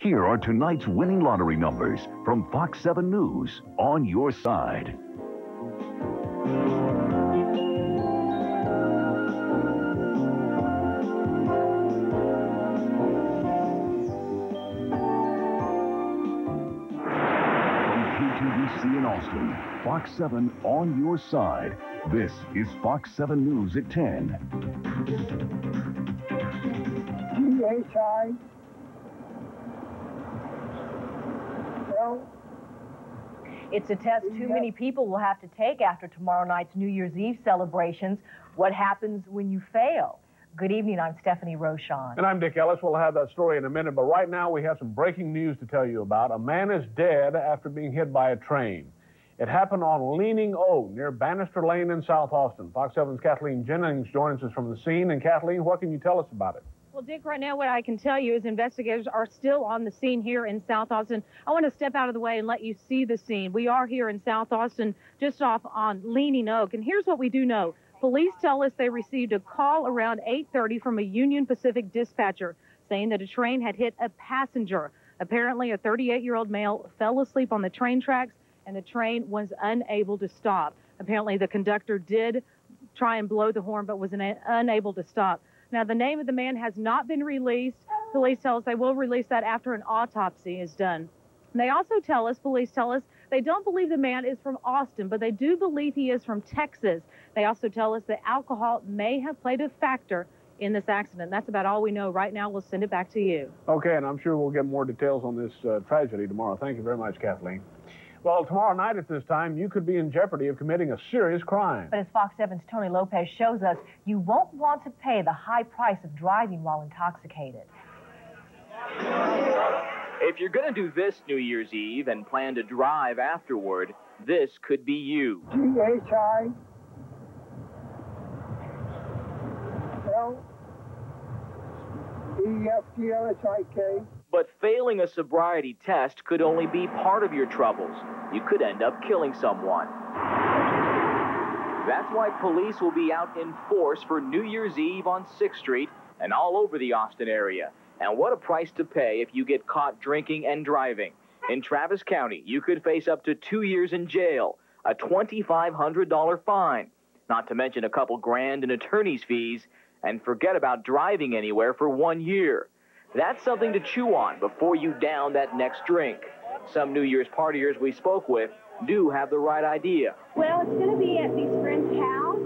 Here are tonight's winning lottery numbers from Fox 7 News on your side. In Austin, Fox 7 on your side. This is Fox 7 News at 10. PHI. Well, It's a test too many people will have to take after tomorrow night's New Year's Eve celebrations. What happens when you fail? Good evening, I'm Stephanie Rochon. And I'm Dick Ellis. We'll have that story in a minute, but right now we have some breaking news to tell you about. A man is dead after being hit by a train. It happened on Leaning Oak near Bannister Lane in South Austin. Fox 7's Kathleen Jennings joins us from the scene. And Kathleen, what can you tell us about it? Well, Dick, right now what I can tell you is investigators are still on the scene here in South Austin. I want to step out of the way and let you see the scene. We are here in South Austin, just off on Leaning Oak, and here's what we do know. Police tell us they received a call around 8:30 from a Union Pacific dispatcher saying that a train had hit a passenger. Apparently, a 38-year-old male fell asleep on the train tracks, and the train was unable to stop. Apparently, the conductor did try and blow the horn, but was una- unable to stop. Now, the name of the man has not been released. Police tell us they will release that after an autopsy is done. They also tell us, police tell us, they don't believe the man is from Austin, but they do believe he is from Texas. They also tell us that alcohol may have played a factor in this accident. That's about all we know right now. We'll send it back to you. Okay, and I'm sure we'll get more details on this uh, tragedy tomorrow. Thank you very much, Kathleen. Well, tomorrow night at this time, you could be in jeopardy of committing a serious crime. But as Fox 7's Tony Lopez shows us, you won't want to pay the high price of driving while intoxicated. If you're going to do this New Year's Eve and plan to drive afterward, this could be you. PHI. L. E-F-T-L-S-I-K. But failing a sobriety test could only be part of your troubles. You could end up killing someone. That's why police will be out in force for New Year's Eve on 6th Street and all over the Austin area. And what a price to pay if you get caught drinking and driving. In Travis County, you could face up to two years in jail, a $2,500 fine, not to mention a couple grand in attorney's fees, and forget about driving anywhere for one year. That's something to chew on before you down that next drink. Some New Year's partiers we spoke with do have the right idea. Well, it's going to be at these friends' house,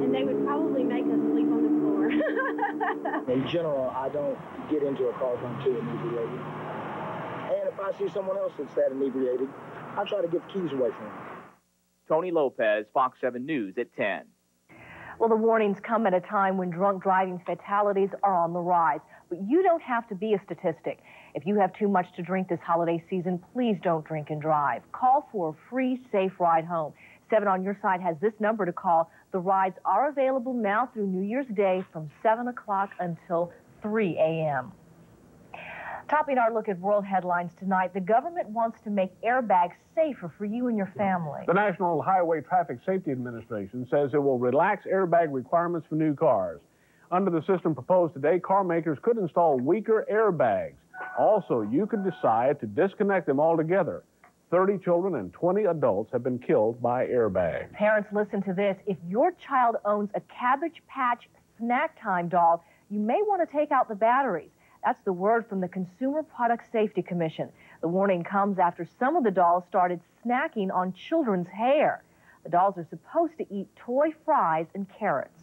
and they would probably make us sleep on the floor. In general, I don't get into a car if I'm too inebriated. And if I see someone else that's that inebriated, I try to get the keys away from them. Tony Lopez, Fox 7 News at 10. Well, the warnings come at a time when drunk driving fatalities are on the rise. But you don't have to be a statistic. If you have too much to drink this holiday season, please don't drink and drive. Call for a free, safe ride home. 7 on your side has this number to call. The rides are available now through New Year's Day from 7 o'clock until 3 a.m. Topping our look at world headlines tonight, the government wants to make airbags safer for you and your family. The National Highway Traffic Safety Administration says it will relax airbag requirements for new cars. Under the system proposed today, car makers could install weaker airbags. Also, you could decide to disconnect them altogether. 30 children and 20 adults have been killed by airbags. Parents, listen to this. If your child owns a Cabbage Patch Snack Time doll, you may want to take out the batteries. That's the word from the Consumer Product Safety Commission. The warning comes after some of the dolls started snacking on children's hair. The dolls are supposed to eat toy fries and carrots.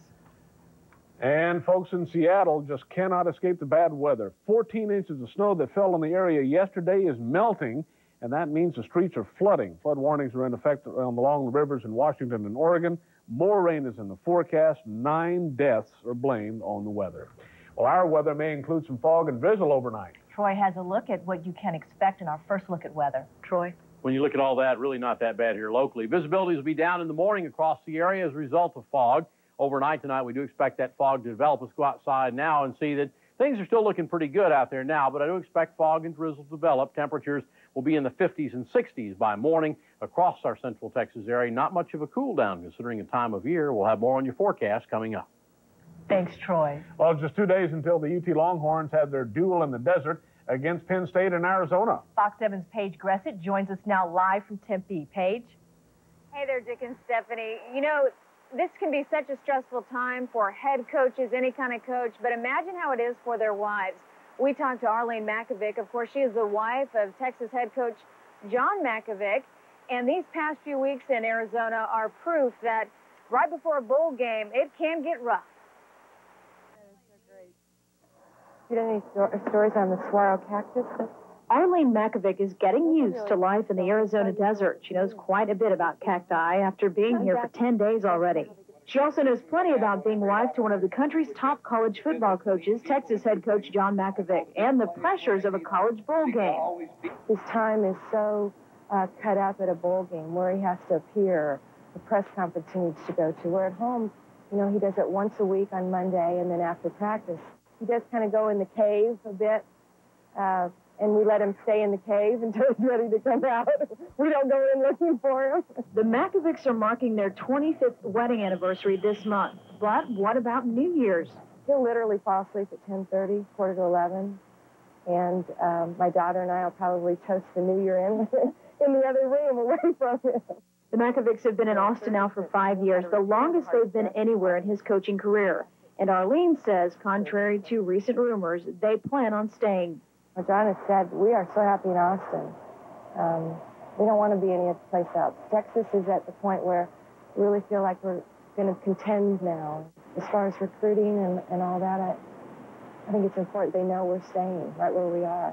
And folks in Seattle just cannot escape the bad weather. 14 inches of snow that fell in the area yesterday is melting, and that means the streets are flooding. Flood warnings are in effect along the rivers in Washington and Oregon. More rain is in the forecast. Nine deaths are blamed on the weather. Well, our weather may include some fog and drizzle overnight. Troy has a look at what you can expect in our first look at weather. Troy? When you look at all that, really not that bad here locally. Visibility will be down in the morning across the area as a result of fog. Overnight tonight, we do expect that fog to develop. Let's go outside now and see that things are still looking pretty good out there now, but I do expect fog and drizzle to develop. Temperatures will be in the 50s and 60s by morning across our central Texas area. Not much of a cool down considering the time of year. We'll have more on your forecast coming up. Thanks, Troy. Well, just two days until the UT Longhorns have their duel in the desert against Penn State in Arizona. Fox 7's Paige Gressett joins us now live from Tempe. Paige? Hey there, Dick and Stephanie. You know, this can be such a stressful time for head coaches, any kind of coach, but imagine how it is for their wives. We talked to Arlene Mackovic. Of course, she is the wife of Texas head coach John Mackovic. And these past few weeks in Arizona are proof that right before a bowl game, it can get rough. You know any sto- stories on the saguaro cactus? Arlene Mackovic is getting used to life in the Arizona desert. She knows quite a bit about cacti after being here for 10 days already. She also knows plenty about being wife to one of the country's top college football coaches, Texas head coach John Mackovic, and the pressures of a college bowl game. His time is so uh, cut up at a bowl game where he has to appear, the press conference he needs to go to. Where at home, you know, he does it once a week on Monday and then after practice. He does kind of go in the cave a bit. Uh, and we let him stay in the cave until he's ready to come out. we don't go in looking for him. The Mackovics are marking their 25th wedding anniversary this month. But what about New Year's? He'll literally fall asleep at 10:30, quarter to 11, and um, my daughter and I will probably toast the New Year in in the other room away from him. The Mackovics have been in Austin now for five years, the longest they've been anywhere in his coaching career. And Arlene says, contrary to recent rumors, they plan on staying. Well, John has said, we are so happy in Austin. Um, we don't want to be any place else. Texas is at the point where we really feel like we're going to contend now. As far as recruiting and, and all that, I, I think it's important they know we're staying right where we are.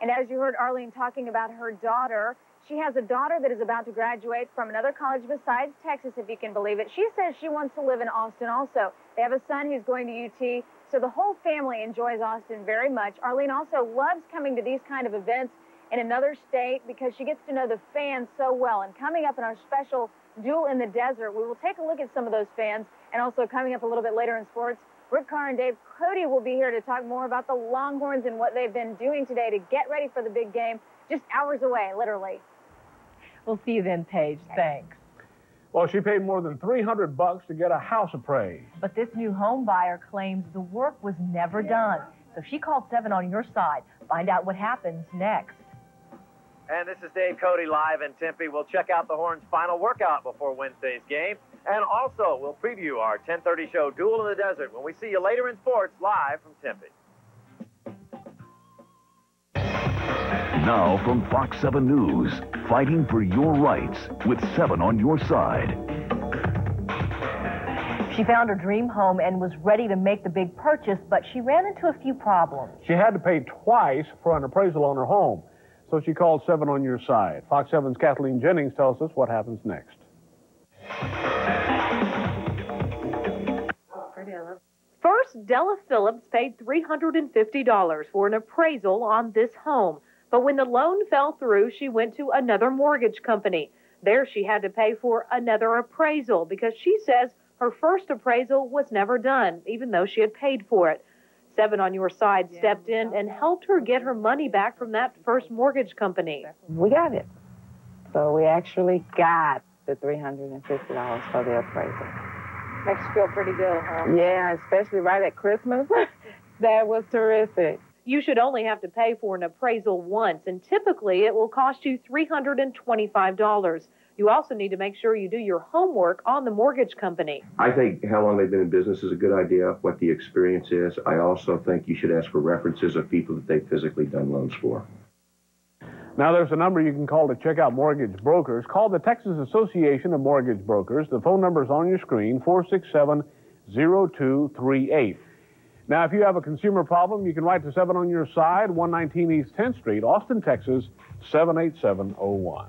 And as you heard Arlene talking about her daughter, she has a daughter that is about to graduate from another college besides Texas, if you can believe it. She says she wants to live in Austin also. They have a son who's going to UT, so the whole family enjoys Austin very much. Arlene also loves coming to these kind of events in another state because she gets to know the fans so well. And coming up in our special Duel in the Desert, we will take a look at some of those fans. And also coming up a little bit later in sports, Rick Carr and Dave Cody will be here to talk more about the Longhorns and what they've been doing today to get ready for the big game just hours away, literally. We'll see you then, Paige. Thanks. Well, she paid more than 300 bucks to get a house appraised. But this new home buyer claims the work was never done. So she called 7 on your side. Find out what happens next. And this is Dave Cody live in Tempe. We'll check out the Horns' final workout before Wednesday's game. And also, we'll preview our 1030 show, Duel in the Desert, when we see you later in sports live from Tempe. Now from Fox 7 News, fighting for your rights with 7 on your side. She found her dream home and was ready to make the big purchase, but she ran into a few problems. She had to pay twice for an appraisal on her home. So she called 7 on your side. Fox 7's Kathleen Jennings tells us what happens next. First, Della Phillips paid $350 for an appraisal on this home. But when the loan fell through, she went to another mortgage company. There, she had to pay for another appraisal because she says her first appraisal was never done, even though she had paid for it. Seven on Your Side stepped in and helped her get her money back from that first mortgage company. We got it. So we actually got the $350 for the appraisal. Makes you feel pretty good, huh? Yeah, especially right at Christmas. that was terrific. You should only have to pay for an appraisal once, and typically it will cost you $325. You also need to make sure you do your homework on the mortgage company. I think how long they've been in business is a good idea, what the experience is. I also think you should ask for references of people that they've physically done loans for. Now, there's a number you can call to check out mortgage brokers. Call the Texas Association of Mortgage Brokers. The phone number is on your screen 467 0238. Now, if you have a consumer problem, you can write to 7 on your side, 119 East 10th Street, Austin, Texas 78701.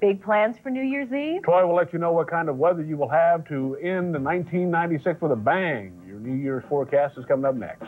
Big plans for New Year's Eve? Troy will let you know what kind of weather you will have to end the 1996 with a bang. Your New Year's forecast is coming up next.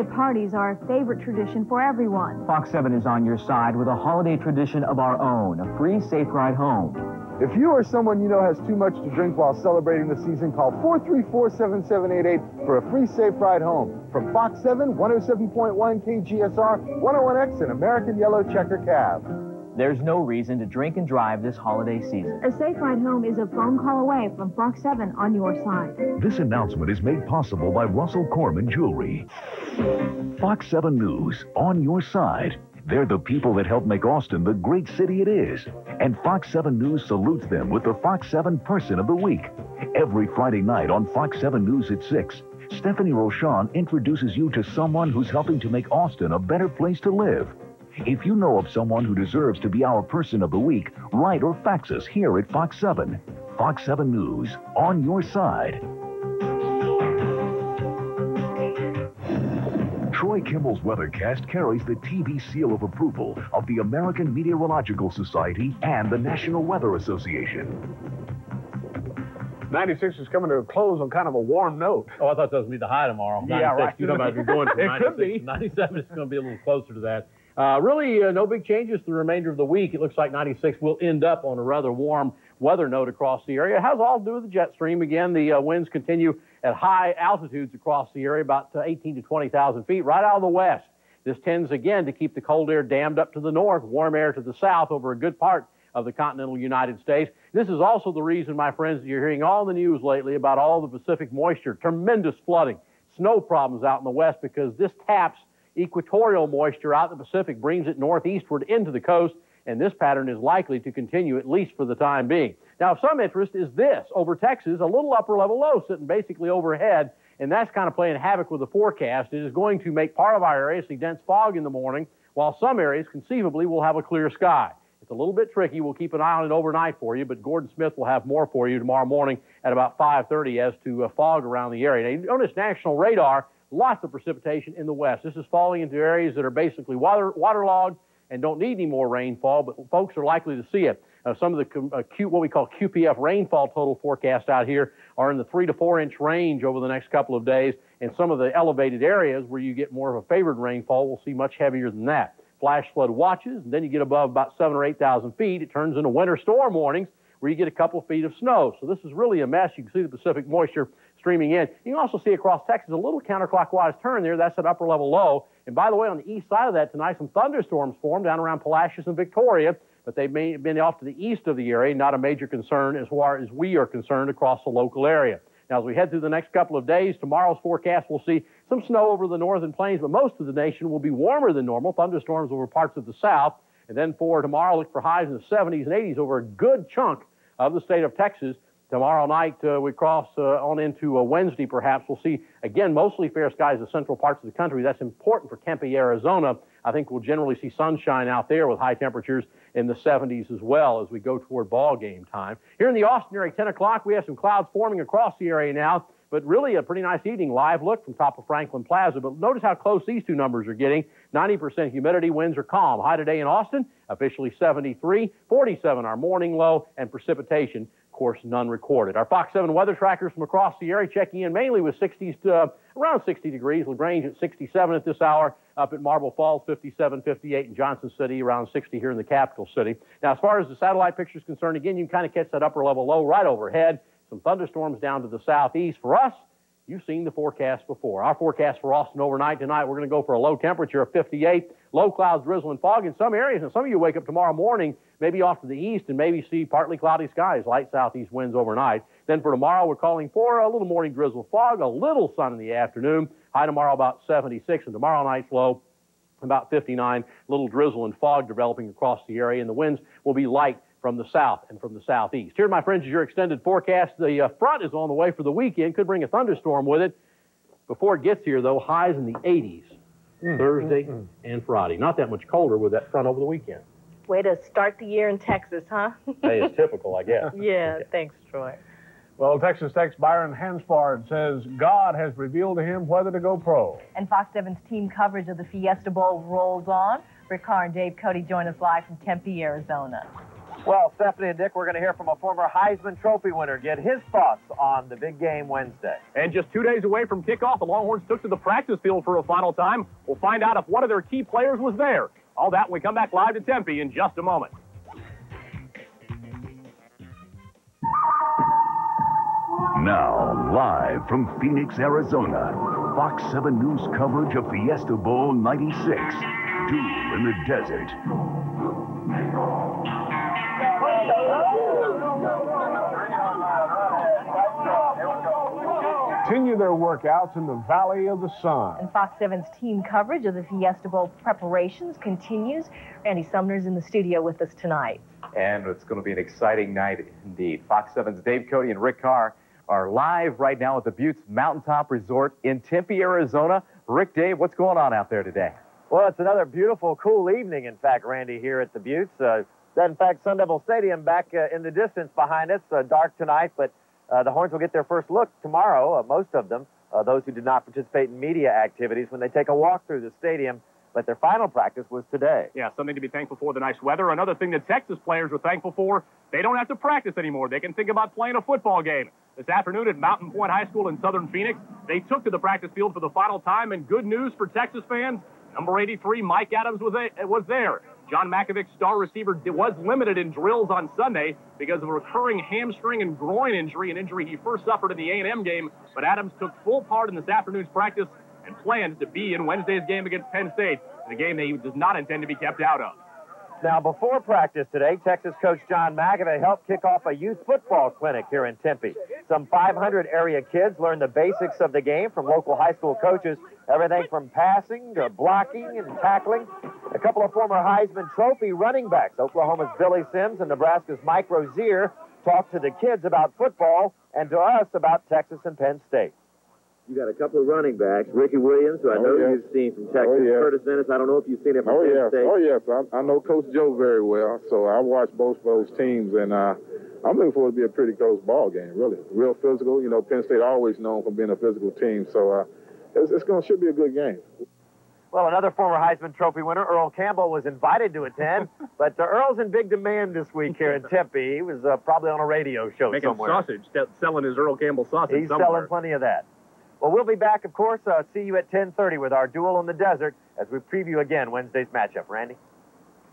Holiday parties are a favorite tradition for everyone. Fox 7 is on your side with a holiday tradition of our own, a free safe ride home. If you or someone you know has too much to drink while celebrating the season, call 434-7788 for a free safe ride home. From Fox 7, 107.1 KGSR, 101X, and American Yellow Checker Cab. There's no reason to drink and drive this holiday season. A safe ride home is a phone call away from Fox 7 on your side. This announcement is made possible by Russell Korman Jewelry. Fox 7 News, on your side. They're the people that help make Austin the great city it is. And Fox 7 News salutes them with the Fox 7 Person of the Week. Every Friday night on Fox 7 News at 6, Stephanie Rochon introduces you to someone who's helping to make Austin a better place to live. If you know of someone who deserves to be our Person of the Week, write or fax us here at Fox 7. Fox 7 News, on your side. Troy Kimmel's weathercast carries the TV seal of approval of the American Meteorological Society and the National Weather Association. 96 is coming to a close on kind of a warm note. Oh, I thought that was going to be the high tomorrow. Yeah, right. You know about you're going from It 96 could be. 97 is going to be a little closer to that. Uh, really, uh, no big changes the remainder of the week. It looks like 96 will end up on a rather warm weather note across the area. It has all to do with the jet stream. Again, the uh, winds continue at high altitudes across the area, about uh, 18 to 20,000 feet, right out of the west. This tends again to keep the cold air dammed up to the north, warm air to the south over a good part of the continental United States. This is also the reason, my friends, that you're hearing all the news lately about all the Pacific moisture, tremendous flooding, snow problems out in the west because this taps equatorial moisture out the Pacific, brings it northeastward into the coast, and this pattern is likely to continue at least for the time being. Now, of some interest is this over Texas, a little upper level low sitting basically overhead, and that's kind of playing havoc with the forecast. It is going to make part of our area see dense fog in the morning, while some areas conceivably will have a clear sky. It's a little bit tricky. We'll keep an eye on it overnight for you, but Gordon Smith will have more for you tomorrow morning at about 5:30 as to uh, fog around the area. Now, you notice national radar, lots of precipitation in the west. This is falling into areas that are basically water waterlogged and don't need any more rainfall, but folks are likely to see it. Uh, some of the uh, Q, what we call QPF rainfall total forecasts out here are in the three to four inch range over the next couple of days, and some of the elevated areas where you get more of a favored rainfall will see much heavier than that. Flash flood watches, and then you get above about seven or eight thousand feet, it turns into winter storm warnings where you get a couple feet of snow. So this is really a mess. You can see the Pacific moisture streaming in. You can also see across Texas a little counterclockwise turn there. That's an upper level low. And by the way, on the east side of that tonight, some thunderstorms formed down around Palacios and Victoria, but they've been off to the east of the area. Not a major concern as far as we are concerned across the local area. Now, as we head through the next couple of days, tomorrow's forecast we'll see some snow over the northern plains, but most of the nation will be warmer than normal. Thunderstorms over parts of the south. And then for tomorrow, look for highs in the 70s and 80s over a good chunk of the state of Texas. Tomorrow night, uh, we cross uh, on into uh, Wednesday, perhaps. We'll see, again, mostly fair skies in central parts of the country. That's important for Tempe, Arizona. I think we'll generally see sunshine out there with high temperatures in the 70s as well as we go toward ball game time. Here in the Austin area, 10 o'clock, we have some clouds forming across the area now, but really a pretty nice evening. Live look from top of Franklin Plaza. But notice how close these two numbers are getting. 90% humidity, winds are calm. High today in Austin, officially 73, 47 our morning low, and precipitation course, none recorded. Our Fox 7 weather trackers from across the area checking in mainly with 60s to uh, around 60 degrees. LaGrange at 67 at this hour. Up at Marble Falls, 57, 58 in Johnson City, around 60 here in the capital city. Now, as far as the satellite picture is concerned, again, you can kind of catch that upper level low right overhead. Some thunderstorms down to the southeast. For us, You've seen the forecast before. Our forecast for Austin overnight tonight, we're going to go for a low temperature of 58, low clouds, drizzle, and fog in some areas. And some of you wake up tomorrow morning, maybe off to the east, and maybe see partly cloudy skies, light southeast winds overnight. Then for tomorrow, we're calling for a little morning drizzle, fog, a little sun in the afternoon. High tomorrow about 76, and tomorrow night's low about 59. Little drizzle and fog developing across the area, and the winds will be light from the south and from the southeast. Here, my friends, is your extended forecast. The uh, front is on the way for the weekend. Could bring a thunderstorm with it. Before it gets here, though, highs in the 80s Thursday and Friday. Not that much colder with that front over the weekend. Way to start the year in Texas, huh? Hey, it's typical, I guess. yeah, thanks, Troy. Well, Texas Tech's Byron Hanspard says God has revealed to him whether to go pro. And Fox 7's team coverage of the Fiesta Bowl rolls on. Rick Carr and Dave Cody join us live from Tempe, Arizona. Well, Stephanie and Dick, we're going to hear from a former Heisman Trophy winner, get his thoughts on the big game Wednesday. And just two days away from kickoff, the Longhorns took to the practice field for a final time. We'll find out if one of their key players was there. All that when we come back live to Tempe in just a moment. Now, live from Phoenix, Arizona, Fox 7 News coverage of Fiesta Bowl 96. Duel in the Desert. Continue their workouts in the Valley of the Sun. And Fox 7's team coverage of the Fiesta Bowl preparations continues. Randy Sumner's in the studio with us tonight. And it's going to be an exciting night indeed. Fox 7's Dave Cody and Rick Carr are live right now at the Buttes Mountaintop Resort in Tempe, Arizona. Rick, Dave, what's going on out there today? Well, it's another beautiful, cool evening, in fact, Randy, here at the Buttes. Uh, in fact, Sun Devil Stadium back uh, in the distance behind us, uh, dark tonight, but uh, the Horns will get their first look tomorrow, uh, most of them, uh, those who did not participate in media activities, when they take a walk through the stadium. But their final practice was today. Yeah, something to be thankful for the nice weather. Another thing that Texas players were thankful for, they don't have to practice anymore. They can think about playing a football game. This afternoon at Mountain Pointe High School in southern Phoenix, they took to the practice field for the final time, and good news for Texas fans, number 83, Mike Adams, was, a, was there. John Mackovic, star receiver, was limited in drills on Sunday because of a recurring hamstring and groin injury, an injury he first suffered in the A&M game. But Adams took full part in this afternoon's practice and plans to be in Wednesday's game against Penn State, the game that he does not intend to be kept out of. Now, before practice today, Texas coach John Mackovic helped kick off a youth football clinic here in Tempe. Some 500 area kids learned the basics of the game from local high school coaches, everything from passing to blocking and tackling. A couple of former Heisman Trophy running backs, Oklahoma's Billy Sims and Nebraska's Mike Rozier, talked to the kids about football and to us about Texas and Penn State. You got a couple of running backs, Ricky Williams, who I Oh, know yeah. you've seen from Texas. Oh, yeah. Curtis Enis, I don't know if you've seen him from Oh Penn yes, State. oh yes. I, I know Coach Joe very well, so I watch both those teams, and uh, I'm looking forward to be a pretty close ball game. Really, real physical. You know, Penn State always known for being a physical team, so uh, it's, it's going to should be a good game. Well, another former Heisman Trophy winner, Earl Campbell, was invited to attend, but uh, Earl's in big demand this week here in Tempe. He was uh, probably on a radio show Making somewhere. sausage, selling his Earl Campbell sausage He's somewhere. selling plenty of that. Well, we'll be back, of course. Uh, see you at 10:30 with our duel in the desert as we preview again Wednesday's matchup. Randy.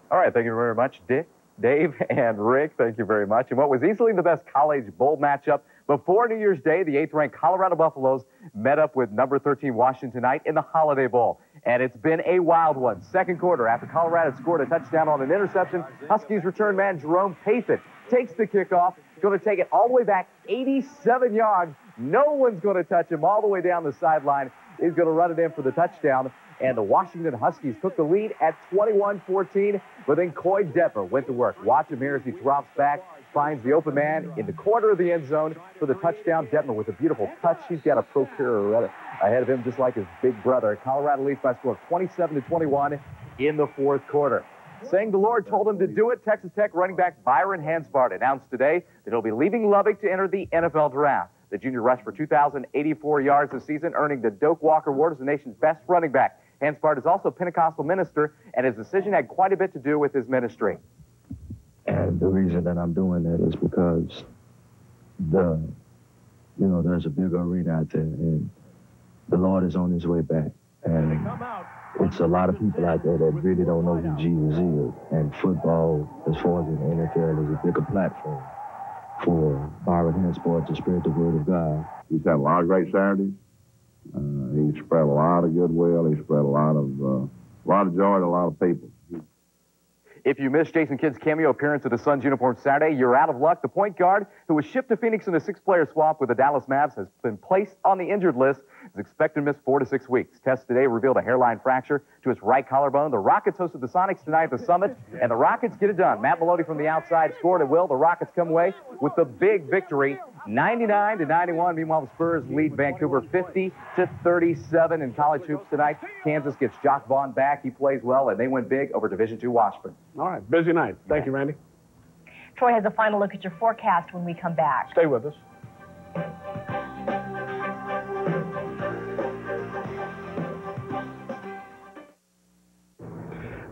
All right, thank you very much, Dick, Dave, and Rick. Thank you very much. And what was easily the best college bowl matchup before New Year's Day, the eighth-ranked Colorado Buffaloes met up with number 13 Washington tonight in the Holiday Bowl. And it's been a wild one. Second quarter, after Colorado scored a touchdown on an interception, Huskies return man Jerome Pathon takes the kickoff, going to take it all the way back 87 yards. No one's going to touch him all the way down the sideline. He's going to run it in for the touchdown. And the Washington Huskies took the lead at 21-14, but then Coy Detmer went to work. Watch him here as he drops back, finds the open man in the corner of the end zone for the touchdown. Detmer with a beautiful touch. He's got a procurer ahead of him, just like his big brother. Colorado leads by score of 27 to 21 in the fourth quarter. Saying the Lord told him to do it, Texas Tech running back Byron Hanspard announced today that he'll be leaving Lubbock to enter the NFL draft. The junior rushed for 2,084 yards this season, earning the Doak Walker Award as the nation's best running back. Hanspard is also a Pentecostal minister, and his decision had quite a bit to do with his ministry. And the reason that I'm doing that is because the, you know, there's a big arena out there, and the Lord is on his way back. And it's a lot of people out there that really don't know who Jesus is. And football, as far as the NFL, is a bigger platform for Byron Hanspard to spread the word of God. He's had a lot of great Saturdays. Uh, he spread a lot of goodwill. He spread a lot of uh, a lot of joy to a lot of people. If you missed Jason Kidd's cameo appearance with the Suns uniform Saturday, you're out of luck. The point guard, who was shipped to Phoenix in a six-player swap with the Dallas Mavs, has been placed on the injured list. Is expected to miss four to six weeks. Tests today revealed a hairline fracture to his right collarbone. The Rockets hosted the Sonics tonight at the Summit, and the Rockets get it done. Matt Maloney from the outside scored at will. The Rockets come away with the big victory, 99 to 91. Meanwhile, the Spurs lead Vancouver 50 to 37 in college hoops tonight. Kansas gets Jacque Vaughn back. He plays well, and they win big over Division II Washburn. All right, busy night. Thank you, Randy. Troy has a final look at your forecast when we come back. Stay with us.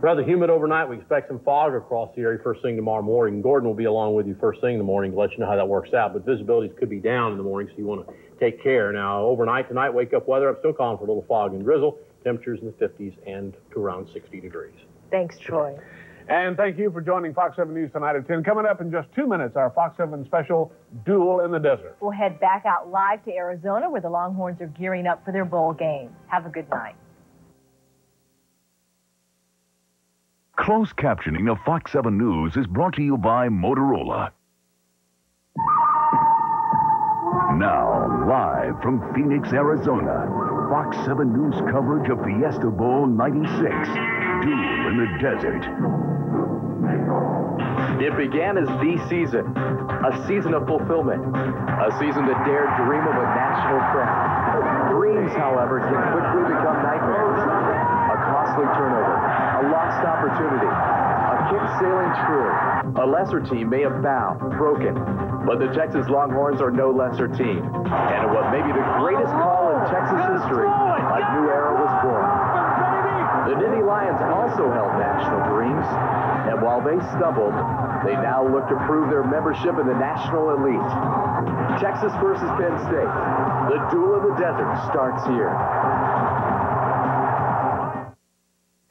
Rather humid overnight. We expect some fog across the area first thing tomorrow morning. Gordon will be along with you first thing in the morning to let you know how that works out. But visibilities could be down in the morning, so you want to take care. Now, overnight tonight, wake up weather. I'm still calling for a little fog and drizzle. Temperatures in the 50s and to around 60 degrees. Thanks, Troy. And thank you for joining Fox 7 News tonight at 10. Coming up in just two minutes, our Fox 7 special Duel in the Desert. We'll head back out live to Arizona where the Longhorns are gearing up for their bowl game. Have a good night. Closed captioning of Fox 7 News is brought to you by Motorola. Now, live from Phoenix, Arizona, Fox 7 News coverage of Fiesta Bowl 96, Duel in the Desert. It began as the season, a season of fulfillment, a season that dared dream of a national crown. Dreams, however, can quickly become nightmares. A costly turnover, a lost opportunity, a kick sailing true. A lesser team may have bowed, broken, but the Texas Longhorns are no lesser team. And in what may be the greatest call in Texas history, a new era was born. The Nittany Lions also held national dreams, and while they stumbled, they now look to prove their membership in the national elite. Texas versus Penn State. The duel of the desert starts here.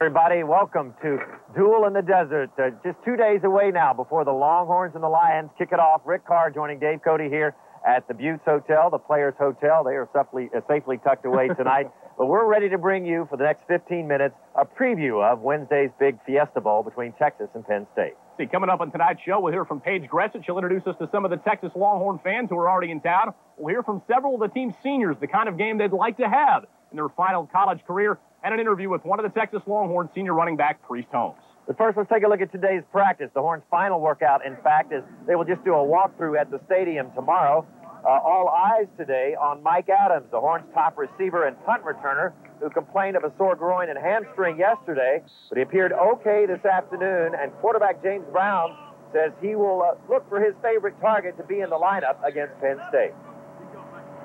Everybody, welcome to Duel in the Desert. Uh, just two days away now before the Longhorns and the Lions kick it off. Rick Carr joining Dave Cody here at the Buttes Hotel, the Players Hotel. They are safely, uh, safely tucked away tonight. but we're ready to bring you, for the next 15 minutes, a preview of Wednesday's big Fiesta Bowl between Texas and Penn State. See, coming up on tonight's show, we'll hear from Paige Gressett. She'll introduce us to some of the Texas Longhorn fans who are already in town. We'll hear from several of the team's seniors, the kind of game they'd like to have in their final college career, and an interview with one of the Texas Longhorns senior running back, Priest Holmes. But first, let's take a look at today's practice. The Horns' final workout, in fact, is they will just do a walkthrough at the stadium tomorrow. Uh, all eyes today on Mike Adams, the Horns' top receiver and punt returner, who complained of a sore groin and hamstring yesterday, but he appeared okay this afternoon. And quarterback James Brown says he will uh, look for his favorite target to be in the lineup against Penn State.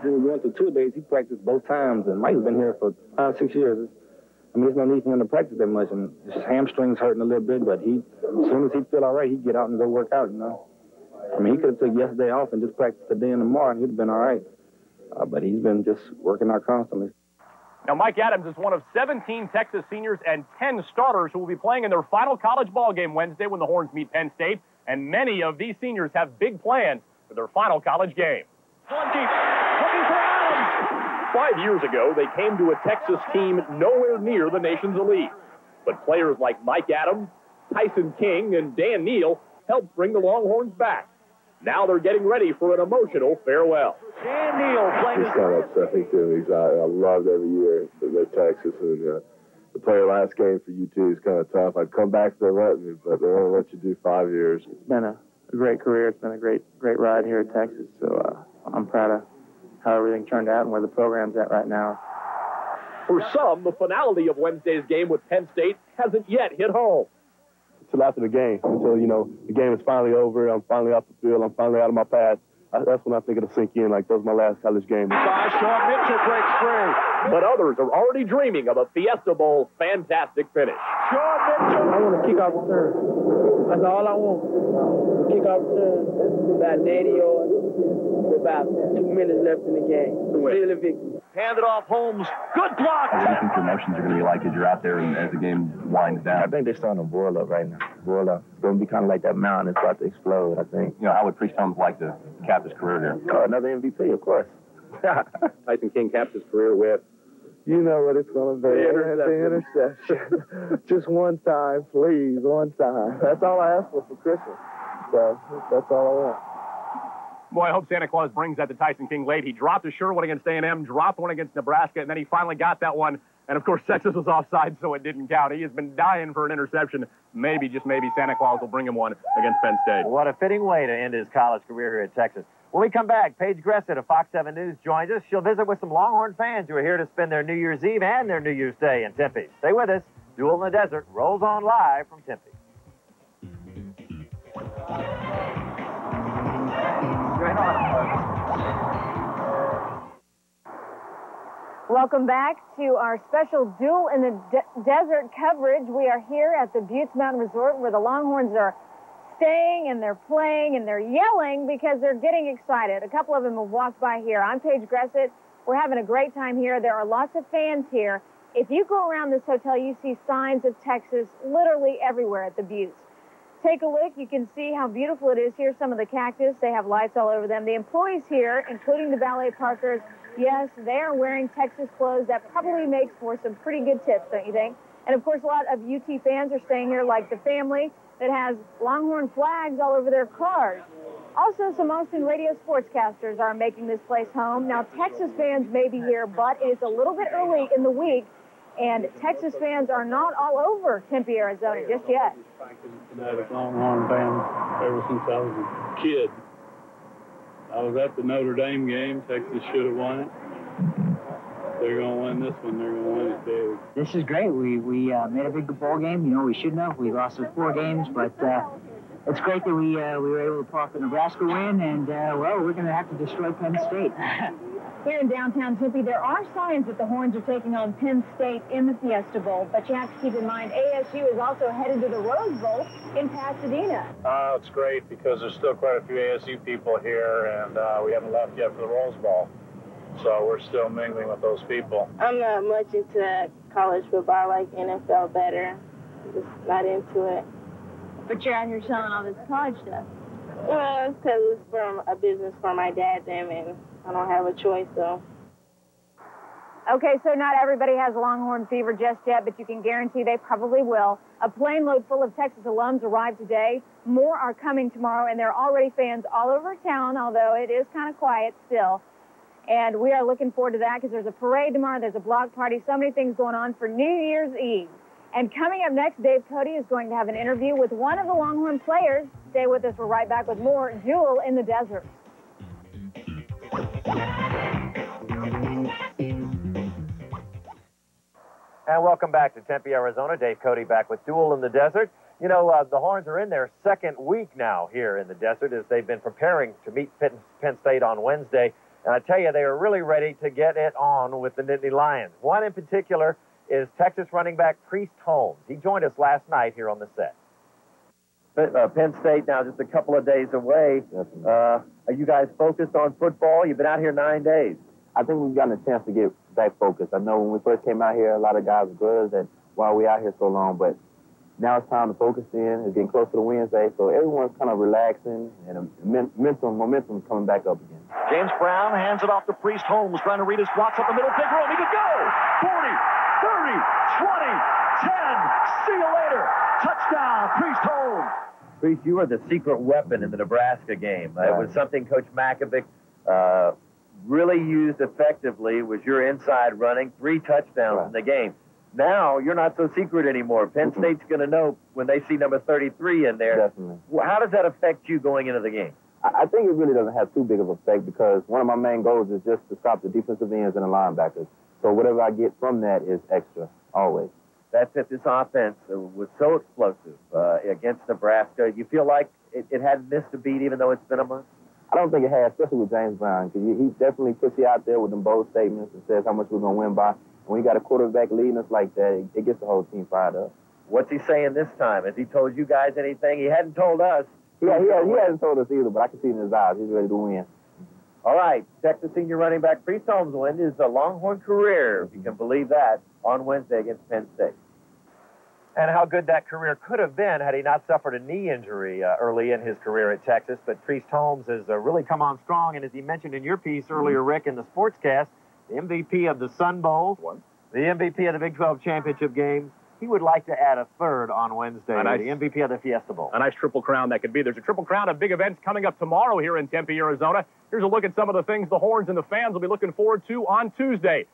We went through two days. He practiced both times, and Mike's been here for five, six years. I mean, there's no need for him to practice that much, and his hamstrings hurting a little bit. But he, as soon as he feel all right, he'd get out and go work out. You know, I mean, he could have took yesterday off and just practiced today and tomorrow, and he'd have been all right. Uh, but he's been just working out constantly. Now, Mike Adams is one of 17 Texas seniors and 10 starters who will be playing in their final college ball game Wednesday when the Horns meet Penn State. And many of these seniors have big plans for their final college game. One deep, looking for Adams. Five years ago, they came to a Texas team nowhere near the nation's elite. But players like Mike Adams, Tyson King, and Dan Neil helped bring the Longhorns back. Now they're getting ready for an emotional farewell. Dan Neil playing. It's kind of upsetting to me. 'cause I, I loved every year at Texas, and uh, to play the last game for UT is kind of tough. I'd come back if they let me, but they only let you do five years. It's been a, a great career. It's been a great, great ride here at Texas. So uh, I'm proud of how everything turned out and where the program's at right now. For some, the finality of Wednesday's game with Penn State hasn't yet hit home. Until after the game, until you know the game is finally over, I'm finally off the field, I'm finally out of my pad. I, that's when I think it'll sink in. Like that was my last college game. Shon Mitchell breaks free. But others are already dreaming of a Fiesta Bowl fantastic finish. Shon Mitchell. I want to kick off return. That's all I want. Kick off return. About 80 yards. With about two minutes left in the game. Seal the victory. Handed off Holmes. Good block. What do you think your emotions are going to be like as you're out there and as the game winds down? I think they're starting to boil up right now. Boil up. It's going to be kind of like that mountain. It's about to explode, I think. You know, how would Priest Holmes like to cap his career here? Oh, another MVP, of course. Tyson King caps his career with You know what it's going to be. The The interception. Just one time, please. One time. That's all I ask for for Christmas. So that's all I want. Boy, I hope Santa Claus brings that to Tyson King late. He dropped a sure one against A&M, dropped one against Nebraska, and then he finally got that one. And of course, Texas was offside, so it didn't count. He has been dying for an interception. Maybe, just maybe, Santa Claus will bring him one against Penn State. What a fitting way to end his college career here at Texas. When we come back, Paige Gressett of Fox 7 News joins us. She'll visit with some Longhorn fans who are here to spend their New Year's Eve and their New Year's Day in Tempe. Stay with us. Duel in the Desert rolls on live from Tempe. Welcome back to our special Duel in the De- Desert coverage. We are here at the Buttes Mountain Resort where the Longhorns are staying and they're playing and they're yelling because they're getting excited. A couple of them have walked by here. I'm Paige Gressett. We're having a great time here. There are lots of fans here. If you go around this hotel, you see signs of Texas literally everywhere at the Buttes. Take a look. You can see how beautiful it is here. Some of the cactus, they have lights all over them. The employees here, including the ballet parkers, yes, they are wearing Texas clothes. That probably makes for some pretty good tips, don't you think? And of course, a lot of UT fans are staying here, like the family that has Longhorn flags all over their cars. Also, some Austin radio sportscasters are making this place home. Now, Texas fans may be here, but it's a little bit early in the week, and Texas fans are not all over Tempe, Arizona just yet. fanatic Longhorn fan ever since I was a kid. I was at the Notre Dame game. Texas should have won it. They're going to win this one. They're going to win it big. This is great. We we uh, made a big ball game. You know, we shouldn't have. We lost the four games, but uh, it's great that we uh, we were able to pull off the Nebraska win. And uh, well, we're going to have to destroy Penn State. Here in downtown Tempe, there are signs that the Horns are taking on Penn State in the Fiesta Bowl, but you have to keep in mind ASU is also headed to the Rose Bowl in Pasadena. Uh, it's great because there's still quite a few ASU people here, and uh, we haven't left yet for the Rose Bowl. So we're still mingling with those people. I'm not much into college football. I like NFL better. Just not into it. But you're out here selling all this college stuff. Well, it's because it's from a business for my dad, them, and I don't have a choice, so. Okay, so not everybody has Longhorn fever just yet, but you can guarantee they probably will. A plane load full of Texas alums arrived today. More are coming tomorrow, and there are already fans all over town, although it is kind of quiet still. And we are looking forward to that because there's a parade tomorrow, there's a block party, so many things going on for New Year's Eve. And coming up next, Dave Cody is going to have an interview with one of the Longhorn players. Stay with us. We're right back with more Duel in the Desert. And welcome back to Tempe, Arizona. Dave Cody back with Duel in the Desert. You know, uh, the Horns are in their second week now here in the desert as they've been preparing to meet Penn, Penn State on Wednesday. And I tell you, they are really ready to get it on with the Nittany Lions. One in particular is Texas running back Priest Holmes. He joined us last night here on the set. Uh, Penn State now just a couple of days away. Uh, are you guys focused on football? You've been out here nine days. I think we've gotten a chance to get back focused. I know when we first came out here, a lot of guys were good that while we out here so long, but now it's time to focus in. It's getting closer to Wednesday, so everyone's kind of relaxing and a men- mental momentum is coming back up again. James Brown hands it off to Priest Holmes, trying to read his blocks up the middle. Big room. He could go. 40, 30, 20, 10. See you later. Touchdown, Priest Holmes. Priest, you are the secret weapon in the Nebraska game. Uh, It was something Coach Mackovic uh, really used effectively was your inside running, three touchdowns in the game. Now you're not so secret anymore. Penn State's going to know when they see number 33 in there. Definitely. Well, How does that affect you going into the game? I I think it really doesn't have too big of an effect because one of my main goals is just to stop the defensive ends and the linebackers. So whatever I get from that is extra, always. That's it. This offense was so explosive uh, against Nebraska. You feel like it, it hadn't missed a beat, even though it's been a month. I don't think it has, especially with James Brown, because he, he definitely puts you out there with them bold statements and says how much we're going to win by. When you got a quarterback leading us like that, it, it gets the whole team fired up. What's he saying this time? Has he told you guys anything? He hadn't told us. Yeah, he, he hasn't told us either, but I can see in his eyes. He's ready to win. All right, Texas senior running back Priest Holmes will end his Longhorn career, if you can believe that, on Wednesday against Penn State. And how good that career could have been had he not suffered a knee injury uh, early in his career at Texas. But Priest Holmes has uh, really come on strong, and as he mentioned in your piece earlier, Rick, in the Sportscast, the MVP of the Sun Bowl, the MVP of the Big 12 championship game. He would like to add a third on Wednesday, A nice- the MVP of the Fiesta Bowl. A nice triple crown that could be. There's a triple crown of big events coming up tomorrow here in Tempe, Arizona. Here's a look at some of the things the Horns and the fans will be looking forward to on Tuesday.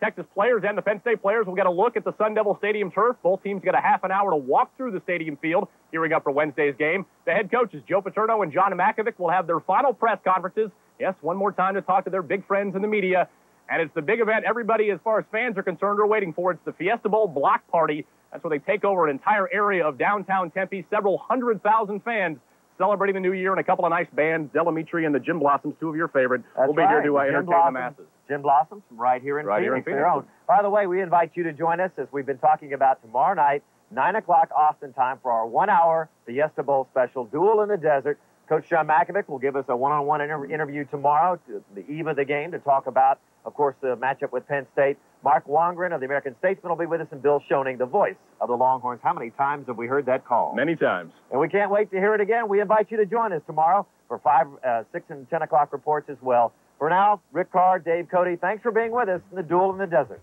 Texas players and the Penn State players will get a look at the Sun Devil Stadium turf. Both teams get a half an hour to walk through the stadium field, gearing up for Wednesday's game. The head coaches, Joe Paterno and John Mackovic, will have their final press conferences. Yes, one more time to talk to their big friends in the media. And it's the big event everybody, as far as fans are concerned, are waiting for. It's the Fiesta Bowl block party. That's where they take over an entire area of downtown Tempe, several hundred thousand fans celebrating the new year, and a couple of nice bands, Del Amitri and the Gin Blossoms, two of your favorite, That's will be here to uh, entertain the masses. Gin Blossoms from right here in Right here in Phoenix. By the way, we invite you to join us as we've been talking about tomorrow night, 9 o'clock Austin time, for our one-hour Fiesta Bowl special, Duel in the Desert. Coach John Mackovic will give us a one-on-one inter- interview tomorrow, to the eve of the game, to talk about, of course, the matchup with Penn State. Mark Wangrin of the American Statesman will be with us, and Bill Schoening, the voice of the Longhorns. How many times have we heard that call? Many times. And we can't wait to hear it again. We invite you to join us tomorrow for 5, uh, 6, and 10 o'clock reports as well. For now, Rick Carr, Dave Cody, thanks for being with us in the Duel in the Desert.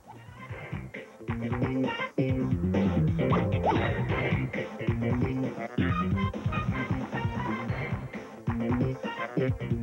Thank you. You.